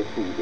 equal to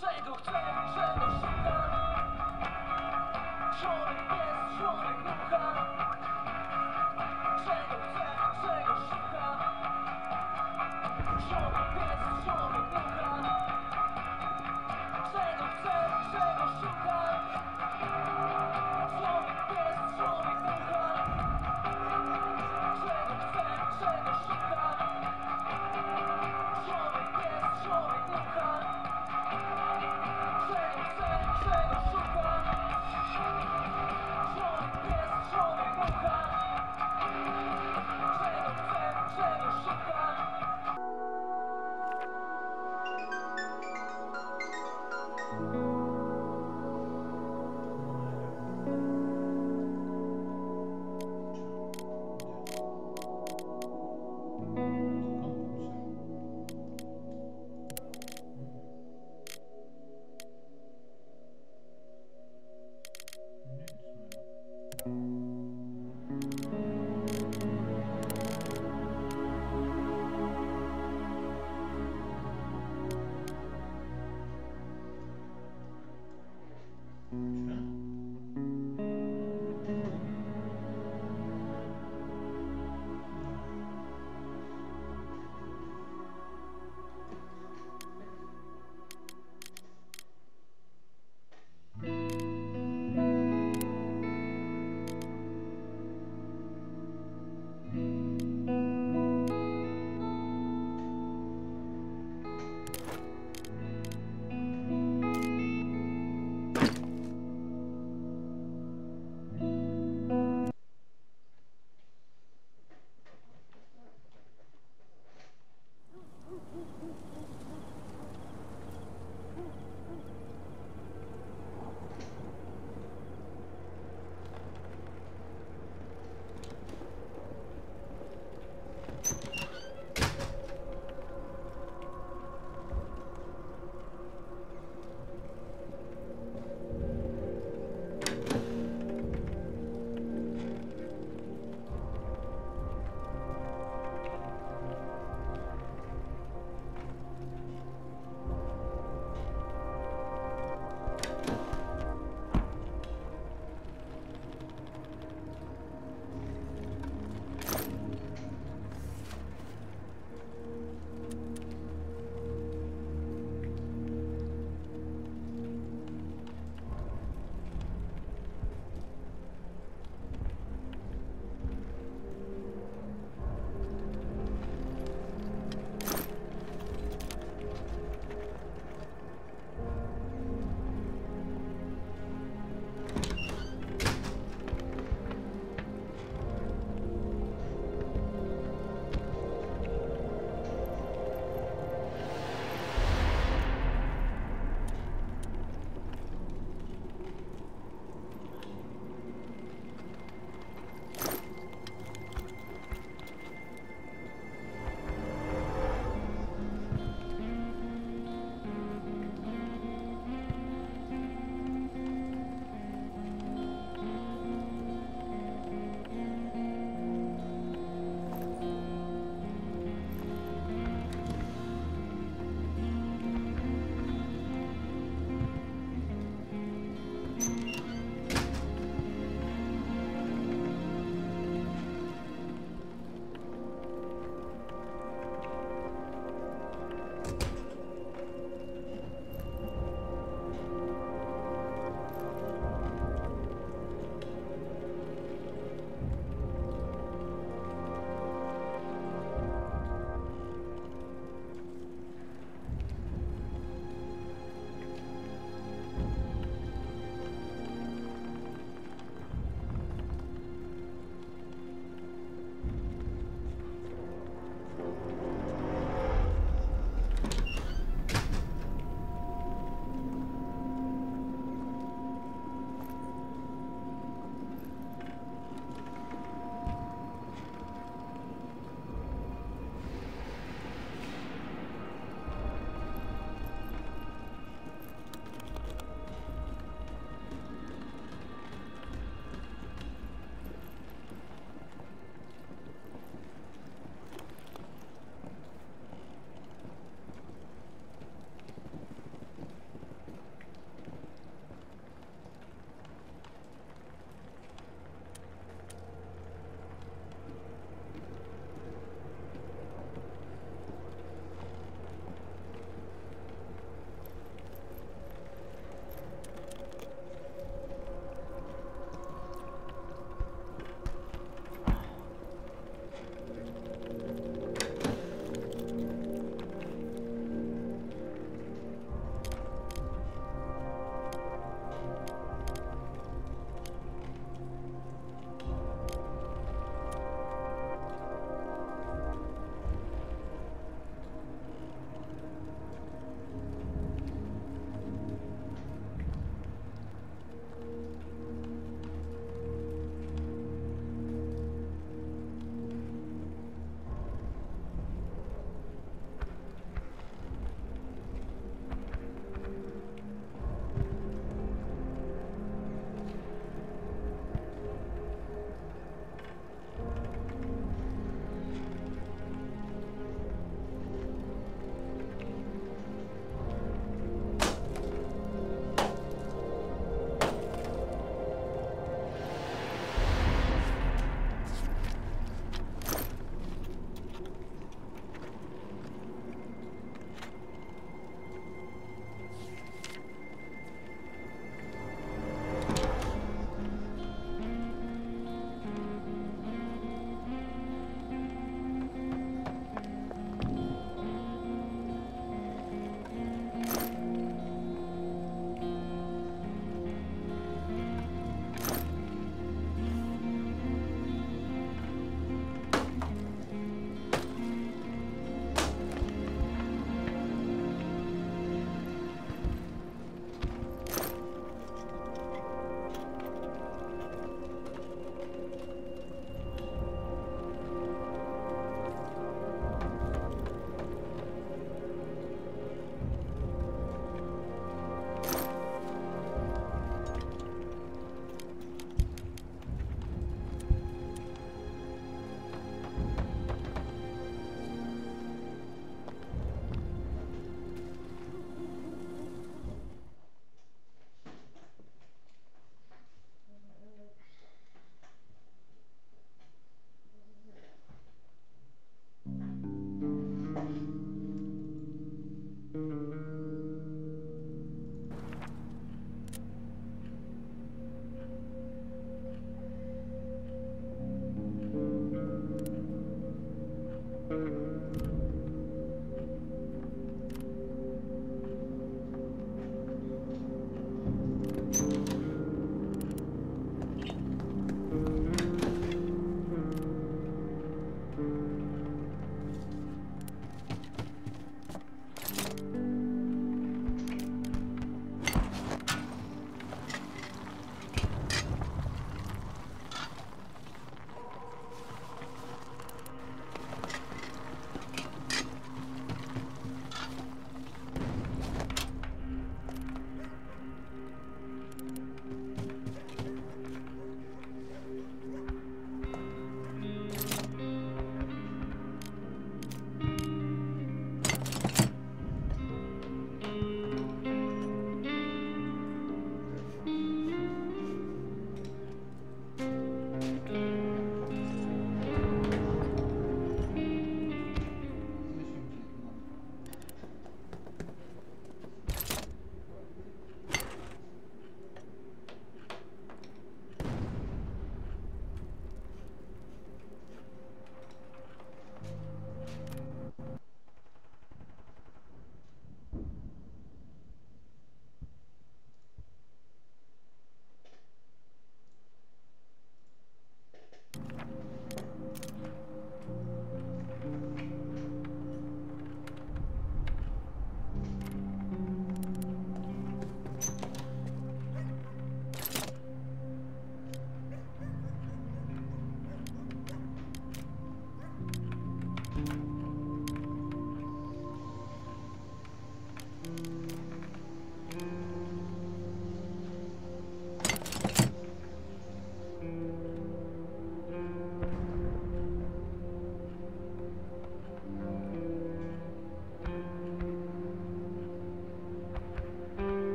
这个真正的 w 代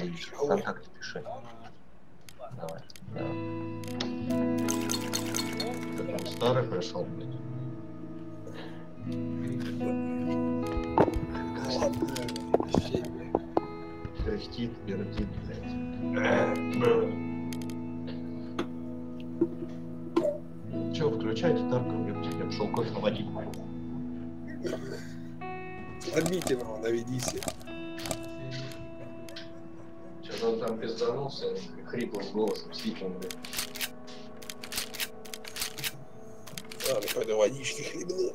приедешь. Вконтакте пиши. Давай. Да. Ты там старый пришел, блядь? Кряхтит, пердит, блядь. Че, включай гитарку, я пошел кофе наводить. Слабительного наведите. Пизданулся, хриплым голосом, сиплым, блядь. Ладно, пойду водички хлебну.